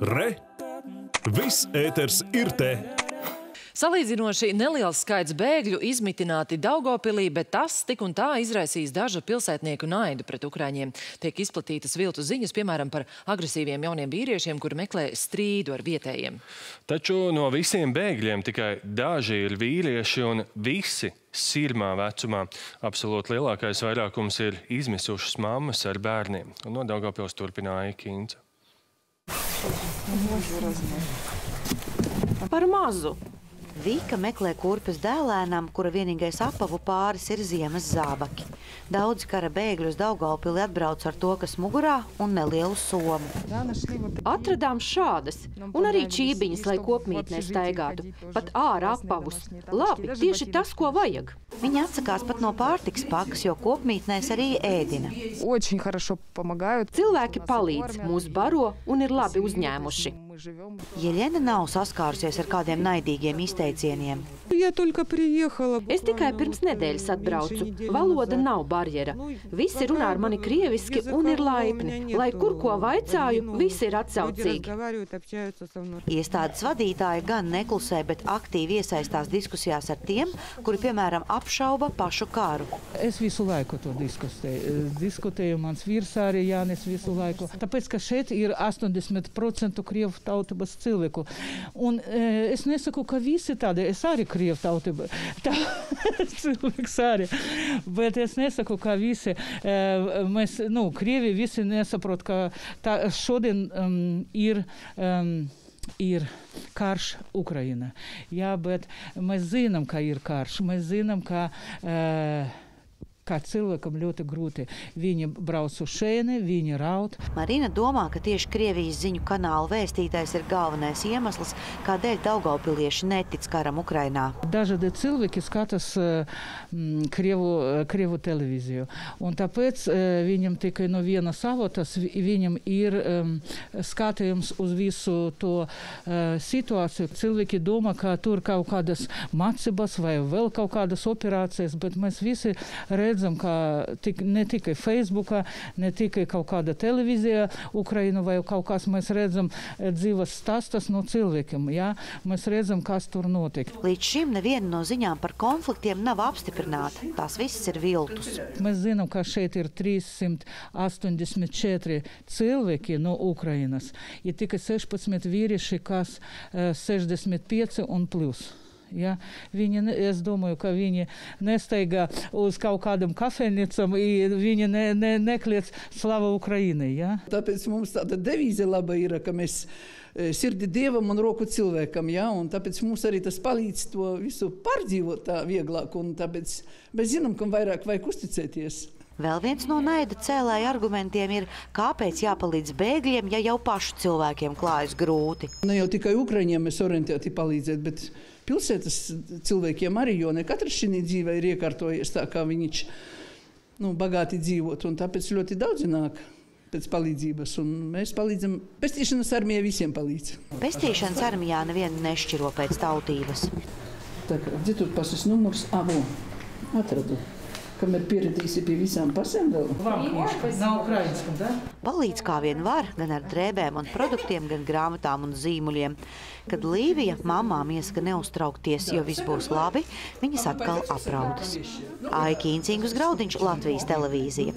Re! Viss ēters ir te! Salīdzinoši neliels skaits bēgļu izmitināti Daugopilī, bet tas tik un tā izraisīs dažu pilsētnieku naidu pret Ukraiņiem. Tiek izplatītas viltu ziņas, piemēram, par agresīviem jauniem vīriešiem, kuri meklē strīdu ar vietējiem. Taču no visiem bēgļiem tikai daži ir vīrieši un visi sirmā vecumā. Absolūti lielākais vairākums ir izmisušas mammas ar bērniem. Un no Daugavpils turpināja Kīnca. Par. Vika meklē kurpes dēlēnam, kura vienīgais apavu pāris ir ziemas zābaki. Daudzi kara bēgļi uz Daugaupili atbrauc ar to, kas mugurā un nelielu somu. Atradām šādas, un arī čībiņas, lai kopmītnē staigātu, pat ārā apavus. Labi, tieši tas, ko vajag. Viņa atsakās pat no pārtiks pakas, jo kopmītnēs arī ēdina. Cilvēki palīdz, mūs baro un ir labi uzņēmuši. Jelena nav saskārusies ar kādiem naidīgiem izteicieniem. Es tikai pirms nedēļas atbraucu. Valoda nav barjera. Visi runā ar mani krieviski un ir laipni. Lai kur ko vaicāju, visi ir atsaucīgi. Iestādes vadītāji gan neklusē, bet aktīvi iesaistās diskusijās ar tiem, kuri, piemēram, apšauba pašu karu. Es visu laiku to diskutēju. Diskutēju mans vīrs arī Jānis visu laiku. Tāpēc, ka šeit ir 80% krievu tautu tautības cilvēku. Un e, es nesaku, ka visi tādi, es arī krievu tautība, tā cilvēks arī. Bet es nesaku, ka visi, e, mēs, nu, krievi visi nesaprot, ka tā šodien um, ir. Um, ir karš Ukrainā. Jā, bet mēs zinām, ka ir karš. Mēs zinām, ka. Uh, Kā cilvēkam ļoti grūti. Viņi brauc uz šejieni, viņi raud. Marina domā, ka tieši Krievijas ziņu kanāla vēstītais ir galvenais iemesls, kādēļ Daugavpilieši netic karam Ukrainā. Dažādi cilvēki skatās uh, krievu, eh, krievu televīziju. Un tāpēc uh, viņam tikai no vienas avotas vi- viņam ir um, skatījums uz visu to uh, situāciju. Cilvēki domā, ka tur kaut kādas mācības vai vēl kaut kādas operācijas, bet mēs visi redzam, ka tik, ne tikai Facebookā, ne tikai kaut kāda televīzija Ukraina vai kaut kas mēs redzam eh, dzīves stāstas no cilvēkiem. Jā? Mēs redzam, kas tur notiek. Līdz šim neviena no ziņām par konfliktiem nav apstiprināta. Tās visas ir viltus. Mēs zinām, ka šeit ir 384 cilvēki no Ukrainas. Ir tikai 16 vīrieši, kas eh, 65 un plus. Ja? Viņi, es domāju, ka viņi nesteigā uz kaut kādam kafejnīcam, viņi ne, ne, nekliedz slavu Ukrainai. Ja? Tāpēc mums tāda devīze laba ir, ka mēs e, sirdi dievam un roku cilvēkam, ja? un tāpēc mums arī tas palīdz to visu pārdzīvot tā vieglāk, tāpēc mēs zinām, kam vairāk vajag uzticēties. Vēl viens no naida cēlāja argumentiem ir, kāpēc jāpalīdz bēgļiem, ja jau pašu cilvēkiem klājas grūti. Ne jau tikai Ukraiņiem mēs orientēti palīdzēt, bet pilsētas cilvēkiem arī, jo ne katrs šī dzīvē ir iekārtojies tā, kā viņš nu, bagāti dzīvot, tāpēc ļoti daudz nāk pēc palīdzības, un mēs palīdzam. Pestīšanas armija visiem palīdz. Pestīšanas armijā nevienu nešķiro pēc tautības. Tā kā dzirdu pasis numurs, avo, atradu kamēr pieradīsi pie visām pasaulēm. Palīdz kā vien var, gan ar drēbēm un produktiem, gan grāmatām un zīmuļiem. Kad Līvija mamām iesaka neuztraukties, jo viss būs labi, viņas atkal apraudas. Aiki Incīgus Graudiņš, Latvijas televīzija.